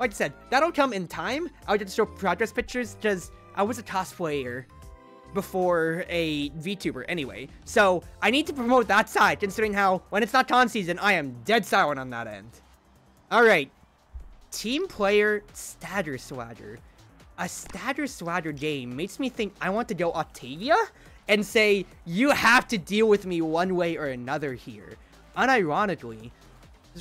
like I said, that'll come in time. I'll just show progress pictures because I was a cosplayer before a VTuber anyway. So I need to promote that side, considering how when it's not con season, I am dead silent on that end. All right, team player Stagger Swagger. A Stagger Swagger game makes me think I want to go Octavia and say, you have to deal with me one way or another here. Unironically,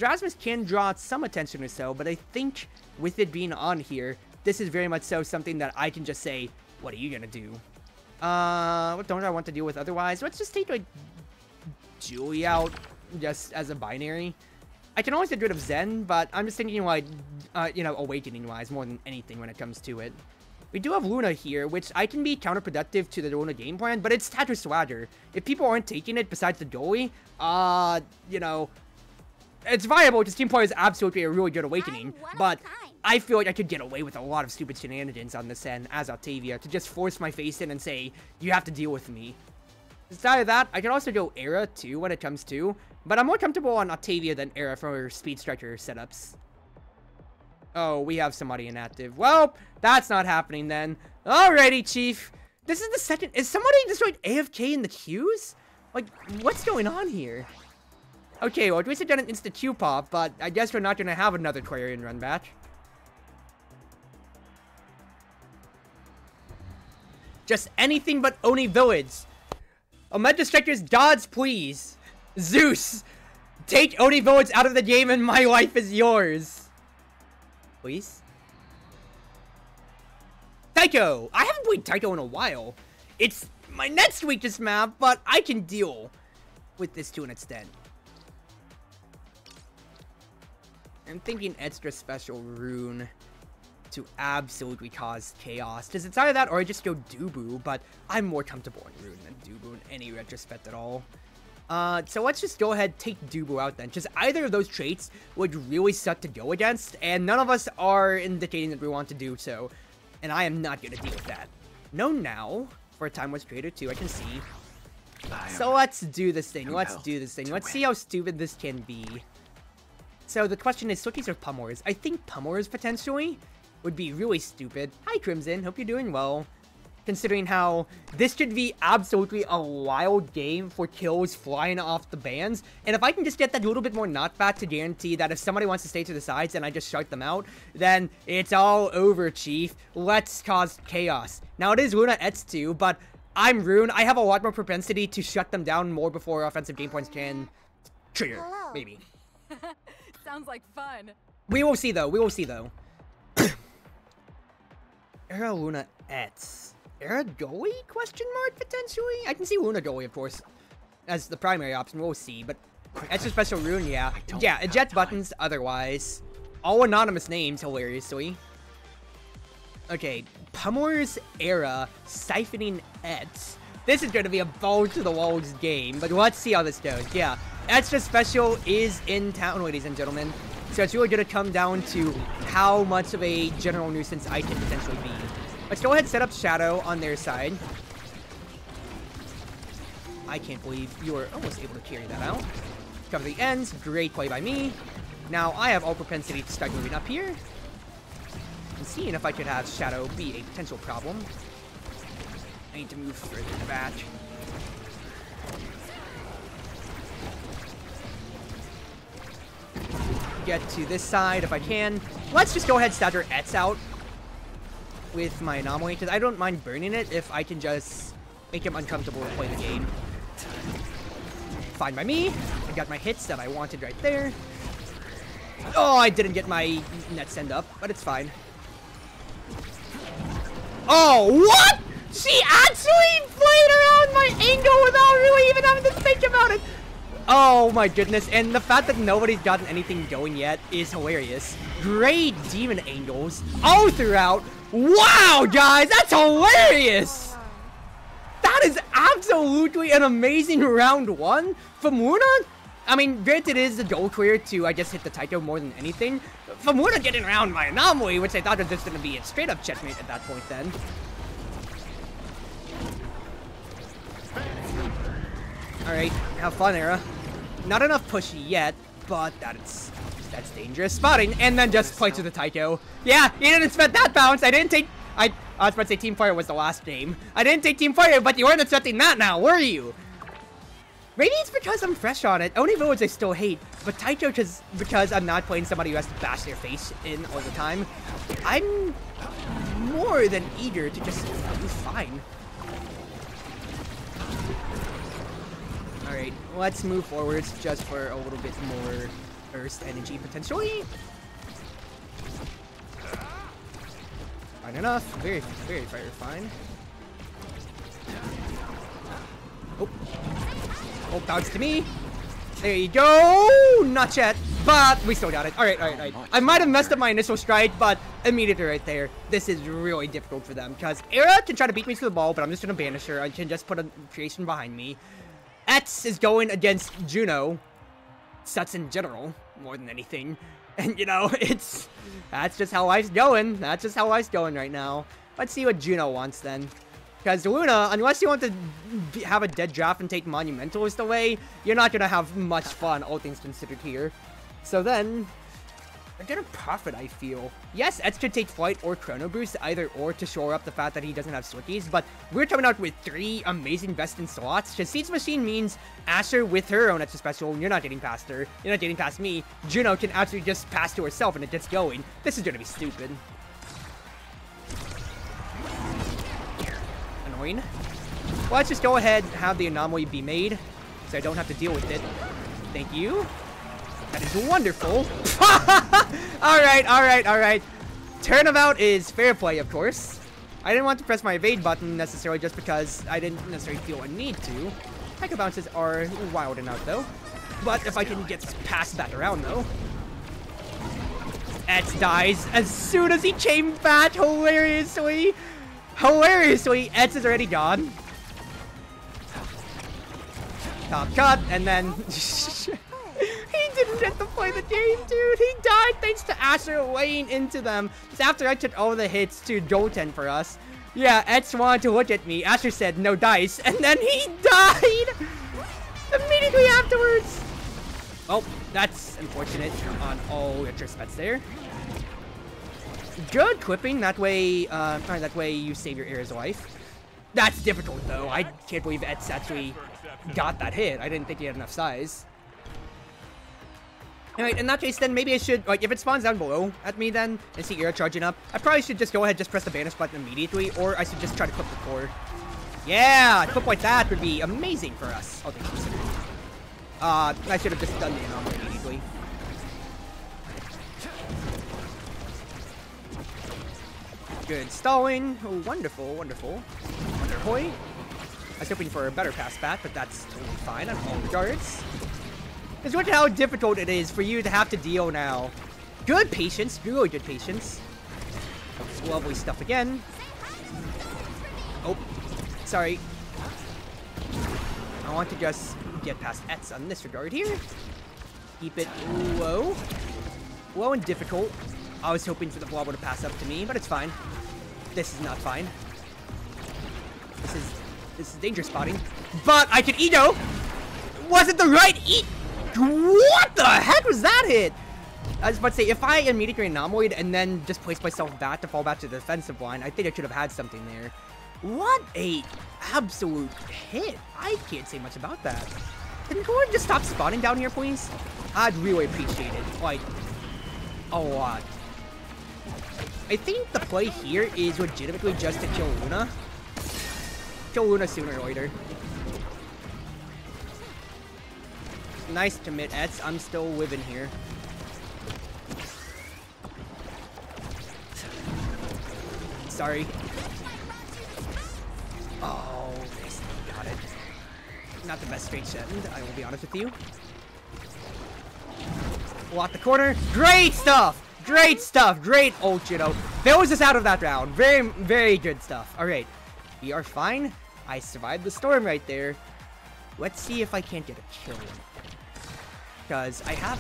Rasmus can draw some attention or so, but I think with it being on here, this is very much so something that I can just say, what are you gonna do? Uh, what don't I want to deal with otherwise? Let's just take, like, Julie out just as a binary. I can always get rid of Zen, but I'm just thinking, like, uh, you know, awakening-wise more than anything when it comes to it. We do have Luna here, which I can be counterproductive to the Luna game plan, but it's Stagger Swagger. If people aren't taking it besides the goalie, uh, you know, it's viable because Team Player is absolutely a really good awakening, but I feel like I could get away with a lot of stupid shenanigans on this end as Octavia to just force my face in and say, you have to deal with me. Besides that, I can also go Era too when it comes to, but I'm more comfortable on Octavia than Era for Speed Striker setups. Oh, we have somebody inactive. Well, that's not happening then. Alrighty, Chief. This is the second- is somebody just like AFK in the queues? Like, what's going on here? Okay, well, at least I done an instant Q pop, but I guess we're not gonna have another Quarian run back. Just anything but Oni Village. Omega Strikers, gods, please. Zeus, take Oni Village out of the game and my life is yours. Please? Taiko! I haven't played Taiko in a while. It's my next weakest map, but I can deal with this to an extent. I'm thinking extra special rune to absolutely cause chaos. Because it's either that or I just go Dubu, but I'm more comfortable in rune than Dubu in any retrospect at all. Uh, so let's just go ahead take Dubu out then. Just either of those traits would really suck to go against, and none of us are indicating that we want to do so. And I am not going to deal with that. No now, for a Time was Trader 2, I can see. So let's do this thing. Let's do this thing. Let's win. see how stupid this can be. So the question is, Swookies or Pummors? I think Pummors, potentially, would be really stupid. Hi, Crimson. Hope you're doing well. Considering how this should be absolutely a wild game for kills flying off the bands. And if I can just get that little bit more knockback to guarantee that if somebody wants to stay to the sides and I just shut them out, then it's all over, Chief. Let's cause chaos. Now, it is Luna Etsu, but I'm Rune. I have a lot more propensity to shut them down more before offensive game points can trigger, Hello. maybe. Sounds like fun. We will see, though. We will see, though. Era Luna Etz. Era Goey? Question mark, potentially? I can see Luna Goey, of course, as the primary option. We'll see, but Etz a special rune, yeah. Yeah, eject buttons, otherwise. All anonymous names, hilariously. Okay, Pummor's Era Siphoning Etz. This is going to be a balls to the walls game, but let's see how this goes. Yeah, Extra Special is in town, ladies and gentlemen. So it's really going to come down to how much of a general nuisance I can potentially be. Let's go ahead and set up Shadow on their side. I can't believe you were almost able to carry that out. Cover the ends. Great play by me. Now I have all propensity to start moving up here. And seeing if I could have Shadow be a potential problem. I need to move further back. Get to this side if I can. Let's just go ahead and stagger Etz out with my anomaly, because I don't mind burning it if I can just make him uncomfortable to play the game. Fine by me. I got my hits that I wanted right there. Oh, I didn't get my net send up, but it's fine. Oh, what? She actually played around my angle without really even having to think about it. Oh my goodness, and the fact that nobody's gotten anything going yet is hilarious. Great demon angles all throughout. Wow, guys, that's hilarious! That is absolutely an amazing round one from Luna. I mean, granted it is the goal clear to, I guess, hit the Taiko more than anything. From Luna getting around my anomaly, which I thought was just going to be a straight up checkmate at that point then. Alright, have fun, Era. Not enough pushy yet, but that's That's dangerous spotting, and then just play to the Taiko. Yeah, he didn't expect that bounce. I didn't take... I, I was about to say Team Fire was the last game. I didn't take Team Fire, but you weren't expecting that now, were you? Maybe it's because I'm fresh on it. Oni Village I still hate, but Taiko because because I'm not playing somebody who has to bash their face in all the time. I'm more than eager to just do fine. Alright, let's move forwards just for a little bit more burst energy potentially. Fine enough. Very, very, very fine. Oh. Oh, bounce to me. There you go. Not yet, but we still got it. All right, all right, all right. I might have messed up my initial strike, but immediately right there, this is really difficult for them because Era can try to beat me to the ball, but I'm just going to banish her. I can just put a creation behind me. Etz is going against Juno. Suts in general, more than anything. And, you know, it's... That's just how life's going. That's just how life's going right now. Let's see what Juno wants then. Because Luna, unless you want to have a dead draft and take Monumentalist away, you're not going to have much fun, all things considered here. So then, they're to profit, I feel. Yes, Etz could take Flight or Chrono Boost, either or to shore up the fact that he doesn't have Swickies, but we're coming out with three amazing best in slots, because Machine means Asher with her own extra special, you're not getting past her, you're not getting past me. Juno can actually just pass to herself and it gets going. This is to be stupid. Annoying. Well, let's just go ahead and have the anomaly be made, so I don't have to deal with it. Thank you. That is wonderful. all right, all right, all right. Turnabout is fair play, of course. I didn't want to press my evade button necessarily just because I didn't necessarily feel a need to. Mecha bounces are wild enough, though. But if I can get past that around, though. Etz dies as soon as he chain back, hilariously. Hilariously, Etz is already gone. Top cut, and then... didn't get to play the game, dude. He died thanks to Asher weighing into them. Just after I took all the hits to goaltend for us. Yeah, Etz wanted to look at me. Asher said, no dice. And then he died! Immediately afterwards! Oh, that's unfortunate on all retrospects there. Good clipping. That way, uh, that way you save your heir's life. That's difficult, though. I can't believe Etz actually got that hit. I didn't think he had enough size. Alright, in that case, then maybe I should, like, if it spawns down below at me then, and see Era charging up, I probably should just go ahead just press the banish button immediately, or I should just try to clip the core. Yeah, a clip like that would be amazing for us, all things considered. Uh, I should have just done the anomaly immediately. Good stalling. Oh, wonderful, wonderful. Wonderful. I was hoping for a better pass back, but that's totally fine on all regards. Just look how difficult it is for you to have to deal now. Good patience, really good patience. Lovely stuff again. Oh, sorry. I want to just get past Etz on this regard here. Keep it low. Low and difficult. I was hoping for the Blob to pass up to me, but it's fine. This is not fine. This is this is danger spotting. But I can Edo! Was it the right eat? What the heck was that hit? I was about to say, if I immediately anomalyed and then just placed myself back to fall back to the defensive line, I think I should have had something there. What a absolute hit. I can't say much about that. Can Gordon just stop spawning down here, please? I'd really appreciate it. Like, a lot. I think the play here is legitimately just to kill Luna. Kill Luna sooner or later. Nice commit, Etz. I'm still living here. Sorry. Oh, got it. Not the best straight send, I will be honest with you. Block the corner. Great stuff! Great stuff! Great old Juno. Bails us out of that round. Very, very good stuff. Alright. We are fine. I survived the storm right there. Let's see if I can't get a kill. Because I have...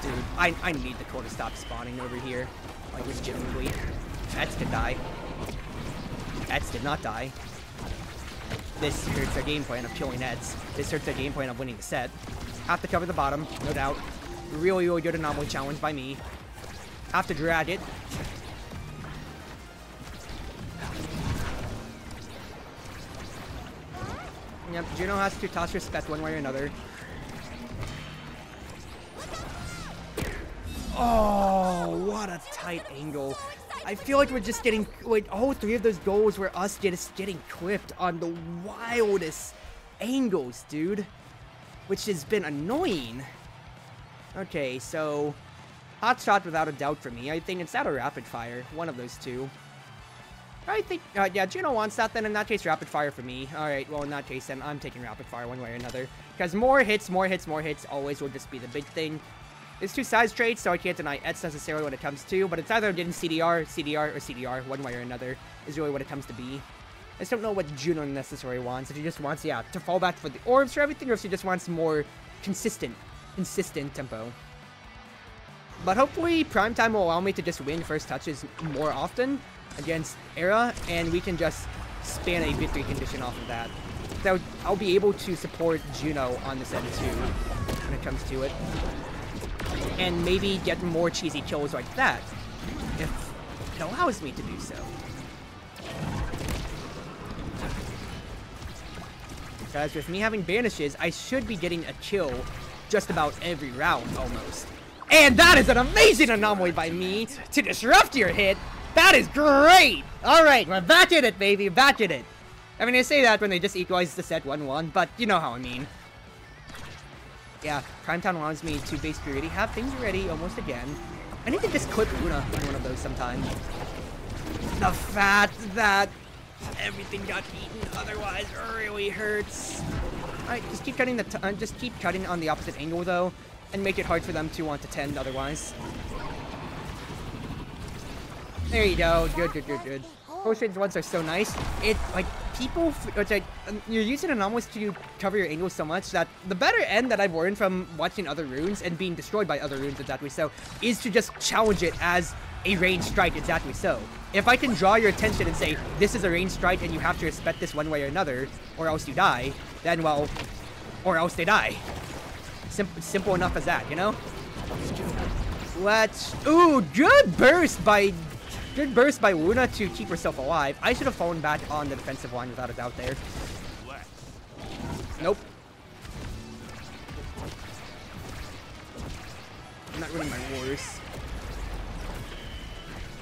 Dude, I, I need the core to stop spawning over here. Like, legitimately. Etz could die. Etz did not die. This hurts our game plan of killing Etz. This hurts our game plan of winning the set. Have to cover the bottom, no doubt. Really, really good anomaly challenge by me. Have to drag it. Yep, Juno has to toss respect one way or another. Oh, what a tight angle. I feel like we're just getting, like, all three of those goals were us just getting clipped on the wildest angles, dude. Which has been annoying. Okay, so, hot shot without a doubt for me. I think it's out of rapid fire, one of those two. I think, uh, yeah, Juno wants that, then in that case, rapid fire for me. Alright, well, in that case, then I'm taking rapid fire one way or another. Because more hits, more hits, more hits always will just be the big thing. There's two size traits, so I can't deny Ets necessarily when it comes to, but it's either getting CDR, CDR, or CDR, one way or another, is really what it comes to be. I just don't know what Juno necessarily wants. If he just wants, yeah, to fall back for the orbs for everything, or if he just wants more consistent, consistent tempo. But hopefully, Prime Time will allow me to just win first touches more often against Era, and we can just span a victory condition off of that. So I'll be able to support Juno on this end too, when it comes to it and maybe get more cheesy kills like that, if it allows me to do so. Because with me having banishes, I should be getting a kill just about every round, almost. And that is an amazing anomaly by me to disrupt your hit. That is great! Alright, we're back in it, baby, back in it. I mean, I say that when they just equalize the set 1-1, but you know how I mean yeah, Primetime allows me to basically already have things ready almost again. I need to just clip Luna on one of those sometime. The fact that everything got eaten otherwise really hurts. Alright, just keep cutting the uh, just keep cutting on the opposite angle though, and make it hard for them to want to tend otherwise. There you go. Good, good, good, good. Post ones are so nice. It, like, people, which I, um, you're using anomalies to cover your angles so much that the better end that I've learned from watching other runes and being destroyed by other runes exactly so is to just challenge it as a range strike exactly so. If I can draw your attention and say, this is a range strike and you have to respect this one way or another, or else you die, then, well, or else they die. Sim simple enough as that, you know? Let's... Ooh, good burst by Good burst by Luna to keep herself alive. I should have fallen back on the defensive line without a doubt there. Nope. I'm not running my wars.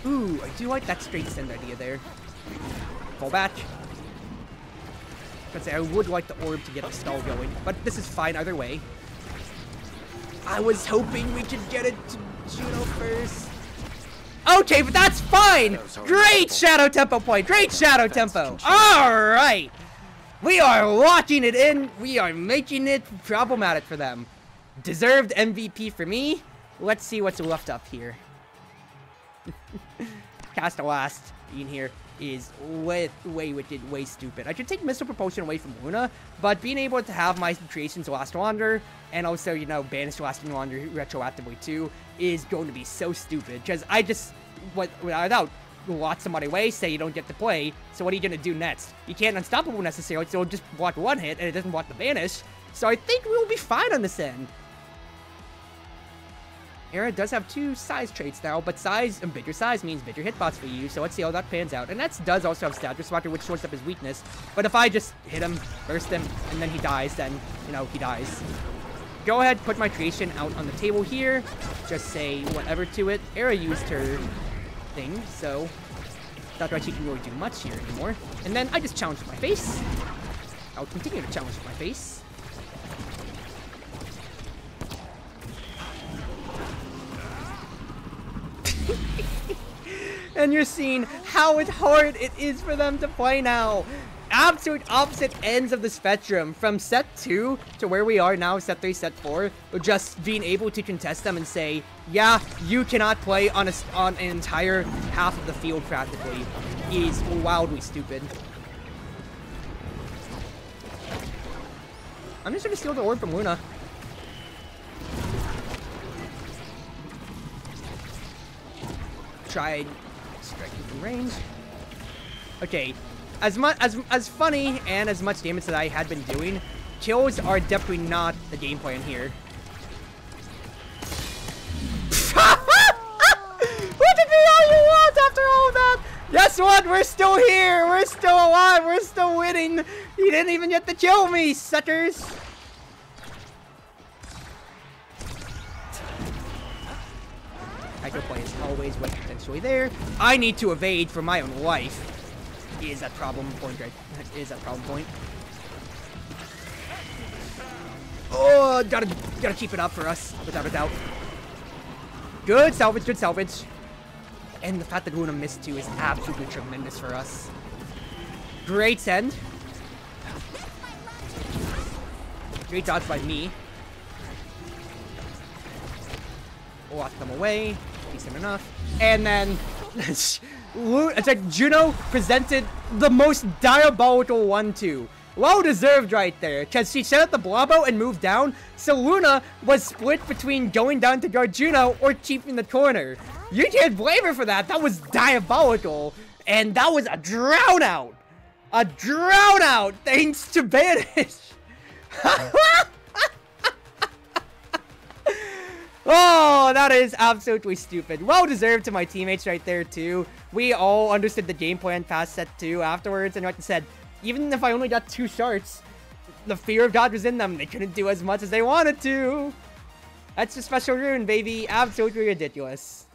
Ooh, I do like that straight send idea there. Fall back. I say I would like the orb to get the stall going, but this is fine either way. I was hoping we could get it to Juno first. Okay, but that's fine. Great Shadow Tempo point. Great Shadow Tempo. All right. We are locking it in. We are making it problematic for them. Deserved MVP for me. Let's see what's left up here. Cast a last in here is way, way wicked, way stupid. I could take Missile Propulsion away from Luna, but being able to have my creations Last longer, and also, you know, banish Lasting longer retroactively too, is going to be so stupid, because I just, without lots of money away, say you don't get to play, so what are you going to do next? You can't Unstoppable necessarily, so it'll just block one hit, and it doesn't block the Banish, so I think we'll be fine on this end. Era does have two size traits now, but size and bigger size means bigger hitbox for you, so let's see how that pans out. And that does also have Status Walker, which sorts up his weakness. But if I just hit him, burst him, and then he dies, then, you know, he dies. Go ahead, put my creation out on the table here. Just say whatever to it. Era used her thing, so not that she can really do much here anymore. And then I just challenge with my face. I'll continue to challenge with my face. And you're seeing how hard it is for them to play now. Absolute opposite ends of the spectrum from set 2 to where we are now, set 3, set 4, just being able to contest them and say, yeah, you cannot play on, a, on an entire half of the field practically is wildly stupid. I'm just gonna steal the orb from Luna. Tried Striking from range. Okay, as much as as funny and as much damage that I had been doing, kills are definitely not the game plan here. what did be all want after all that? Guess what? We're still here. We're still alive. We're still winning. You didn't even get to kill me, suckers. Potentially there. I need to evade for my own life. Is that problem point right? Is that problem point? Oh, gotta gotta keep it up for us, without a doubt. Good salvage, good salvage. And the fact that Luna missed two is absolutely tremendous for us. Great send. Great dodge by me. Lock them away. Decent enough. And then... it's like Juno presented the most diabolical 1-2. Well deserved right there, because she set up the Blobo and moved down, so Luna was split between going down to guard Juno or keeping the corner. You can't blame her for that, that was diabolical. And that was a drown out. A drown out thanks to Banish. oh, that is absolutely stupid. Well deserved to my teammates right there too. We all understood the game plan past set two afterwards, and like I said, even if I only got two shards, the fear of God was in them. They couldn't do as much as they wanted to. That's a special rune, baby. Absolutely ridiculous.